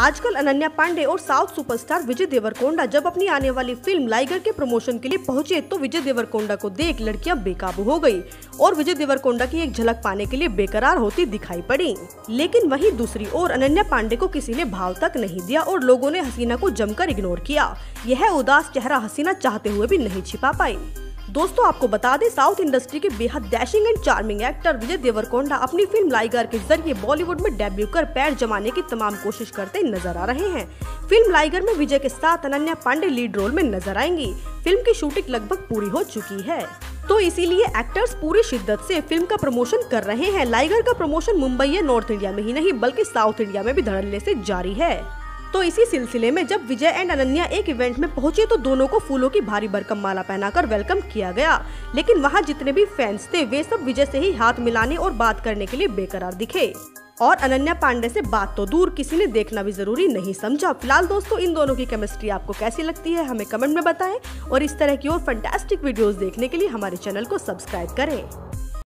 आजकल अनन्या पांडे और south superstar Vijay Deverakonda जब अपनी आने वाली फ़िल्म लाइगर के प्रमोशन के लिए पहुँचे तो विजय देवरकोंडा को देख लड़कियाँ बेकाबू हो गई और विजय देवरकोंडा की एक झलक पाने के लिए बेकरार होती दिखाई पड़ी। लेकिन वहीं दूसरी ओर अनन्या पांडे को किसी ने भाव तक नहीं दिया और लोगों ने हसीना को जमकर इग्नोर किया। यह उदास चेहरा हसीना चाहते हुए भी नहीं छिपा पाई। दोस्तों, आपको बता दें, साउथ इंडस्ट्री के बेहद dashing and charming actor Vijay Deverakonda अपनी फ़िल्म लाइगर के ज़रिए बॉलीवुड में डेब्यू कर पैर जमाने की तमाम कोशिश करते नज़र आ रहे हैं। फ़िल्म लाइगर में विजय के साथ अनन्या पांडे लीड रोल में नज़र आएँगी। फ़िल्म की शूटिंग लगभग पूरी हो चुकी है। तो इसीलिए एक्टर्स पूरी शिद्दत से फ़िल्म का प्रमोशन कर रहे हैं। लाइगर का प्रमोशन मुंबई या नॉर्थ इंडिया में ही नहीं, बल्कि साउथ इंडिया में भी धड़ल्ले से जारी है। तो इसी सिलसिले में जब विजय एंड अनन्या एक इवेंट में पहुँचे तो दोनों को फूलों की भारी भरकम माला पहनाकर वेलकम किया गया। लेकिन वहाँ जितने भी फैंस थे, वे सब विजय से ही हाथ मिलाने और बात करने के लिए बेकरार दिखे। और अनन्या पांडे से बात तो दूर, किसी ने देखना भी ज़रूरी नहीं समझा। फ़िलहाल दोस्तों, इन दोनों की केमिस्ट्री आपको कैसी लगती है, हमें कमेंट में बताएँ। और इस तरह की और फंटेस्टिक वीडियोस देखने के लिए हमारे चैनल को सब्सक्राइब करें।